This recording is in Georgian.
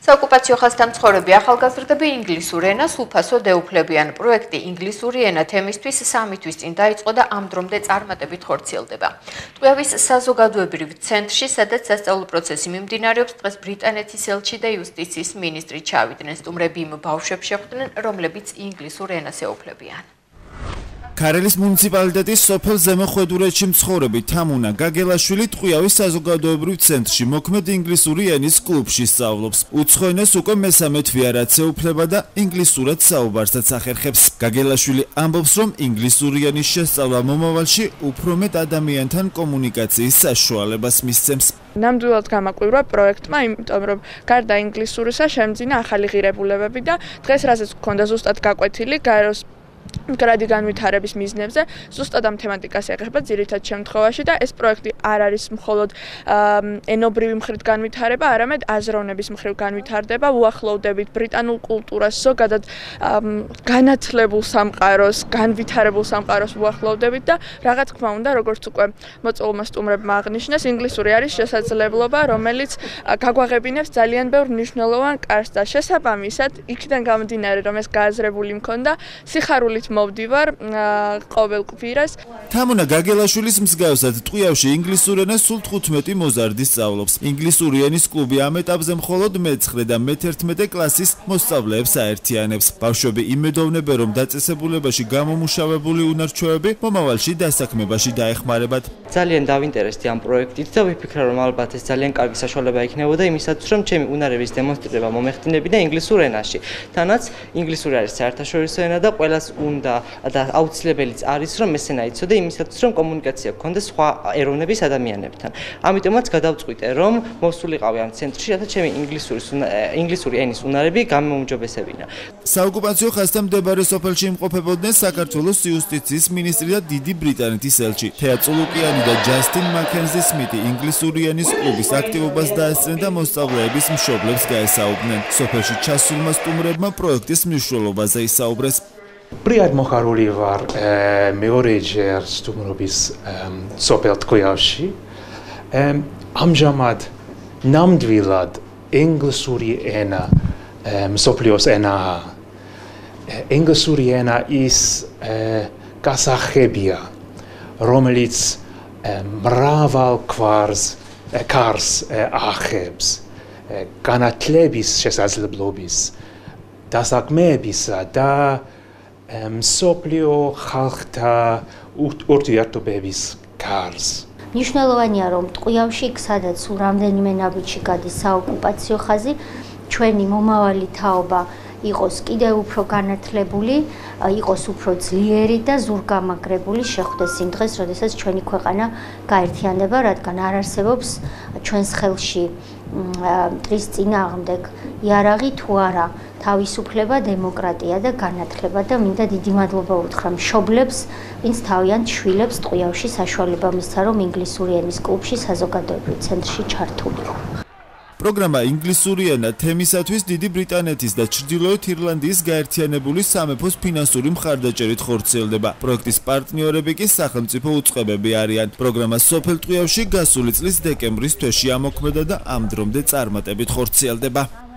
საოკუპაციო ხაზთან მცხოვრები ახალგაზრდები ინგლისურ ენას უფასო დეუფლებიან. პროექტი ინგლისური ენა თემისთვის სამი თვის წინ დაიწყო და ამ დრომდე წარმატებით ხორციელდება. ტყვეავის საზოგადოებრივ ცენტრში, სადაც სასწავლო პროცესი მიმდინარეობს, დღეს ბრიტანეთის ელჩი და იუსტიციის მინისტრი ჩავიდნენ. სტუმრები იმ ბავშვებს შეხვდნენ, რომლებიც ინგლისურ ენას ეუფლებიან. ქარელის მუნიციპალიტეტის სოფელ ზემოხვედურეთში მცხოვრები თამუნა გაგელაშვილი ტყვიავის საზოგადოებრივ ცენტრში მოქმედ ინგლისური ენის კლუბში სწავლობს. უცხოენას უკვე მესამე თვეა რაც ეუფლება და ინგლისურად საუბარსაც ახერხებს. გაგელაშვილი ამბობს, რომ ინგლისური ენის შესწავლა მომავალში უფრო მეტ ადამიანთან კომუნიკაციის საშუალებას მისცემს. ნამდვილად გამაკვირვა პროექტმა, იმიტომ რომ გარდა ინგლისურისა შემძინა ახალი ღირებულებები და დღეს რასაც გქონდა ზუსტად გაკვეთილი გაეროს გრადი განვითარების მიზნებზე ზუსტად ამ თემატიკას ეხება ძირითად შემთხვევაში და ეს პროექტი არ არის მხოლოდ ენობრივი მხრით განვითარება, არამედ აზროვნების მხრივ განვითარდება, უახლოვდებით ბრიტანულ კულტურას, ზოგადად განათლებულ სამყაროს, განვითარებულ სამყაროს უახლოვდებით და რა თქმა უნდა, როგორც უკვე მოწვეულმა სტუმრებმა აღნიშნეს, ინგლისური არის შესაძლებლობა, რომელიც გაგვაღებინებს ძალიან ბევრ მნიშვნელოვან კარს და შესაბამისად, იქიდან გამომდინარე, რომ ეს გააზრებული მქონდა, სიხარული სიყვარულით მოვდივარ ყოველ კვირას. თამუნა გაგელაშვილის მსგავსად ტყვიავში ინგლისურ ენას სულ 15 მოზარდი სწავლობს. ინგლისური ენის კლუბი ამ ეტაპზე მხოლოდ მე-9 და მე-11 კლასის მოსწავლეებს აერთიანებს. ბავშვები იმედოვნებენ, რომ დაწესებულებაში გამომუშავებული უნარჩვევები მომავალში დასაქმებაში დაეხმარებათ. ძალიან დავინტერესდი ამ პროექტით და ვიფიქრე, რომ ალბათ ეს ძალიან კარგი საშუალება იქნებოდა იმისათვის, რომ ჩემი უნარების დემონსტრირება მომეხდინებინა ინგლისურ ენაში. თანაც ინგლისური არის საერთაშორისო ენა და ყველას უნდა და აუცილებელიც არის რომ ესენა იცოდე იმისათვის რომ კომუნიკაცია გქონდეს სხვა ეროვნების ადამიანებთან. ამიტომაც გადავწყვიტე რომ მოსულიყავი ამ ცენტრში რათა ჩემი ინგლისურის ინგლისური ენის უნარები გამომჯობესებინა. საოკუპაციო ხაზთან მდებარე სოფელში იმყოფებოდნენ საქართველოს იუსტიციის მინისტრი და დიდი ბრიტანეთის ელჩი. თეატრულუკიანი და ჯასტინ მაკენზი სმიტი ინგლისური ენის კლუბის აქტივობას დაესწრნენ და მოსწავლეების მშობლებს გაესაუბრნენ. სოფელში ჩასულმა სტუმრებმა პროექტის მნიშვნელობაზე ისაუბრეს. პრიად მოხარული ვარ მეორე ჯერ სტუმრობის სოფელ თქუიავში. ამჟამად ნამდვილად ინგლისური ენა სოფლიოს ენა ინგლისური ენა ის გასახებია რომელიც მრავალ ქვარს კარს ახებს განათლების შესაძლებლობის დასაქმებისა და სოფლიო ხალხთა ურთიერთობების კარს. მნიშვნელოვანია რომ ტყვიავში სადაც სულ რამდენიმე ნაბიჯი გადის საოკუპაციო ხაზი, ჩვენი მომავალი თაობა იყოს კიდევ უფრო განათლებული, იყოს უფრო ძლიერი და ზურგამაგრებული შეხვდეს იმ დღეს, როდესაც ჩვენი ქვეყანა გაერთიანდება, რადგან არ არსებობს ჩვენს ხელში მტრის წინააღმდეგ იარაღი თუ არა თავისუფლება, დემოკრატია და განათლება და მინდა დიდი მადლობა უთხრა მშობლებს, ვინც თავიანთ შვილებს ტყვიავში საშუალება მისცა, რომ ინგლისური ენის კლუბში საზოგადოებრივ ცენტრში ჩართულიყო. პროგრამა ინგლისური ენა თემისათვის დიდი ბრიტანეთის და ჩრდილოეთ ირლანდიის გაერთიანებული სამეფოს ფინანსური მხარდაჭერით ხორციელდება. პროექტის პარტნიორები კი სახელმწიფო უწყებები არიან. პროგრამა სოფელ ტყვიავში გასული წლის დეკემბრის თვეში ამოქმედა და ამ დრომდე წარმატებით ხორციელდება.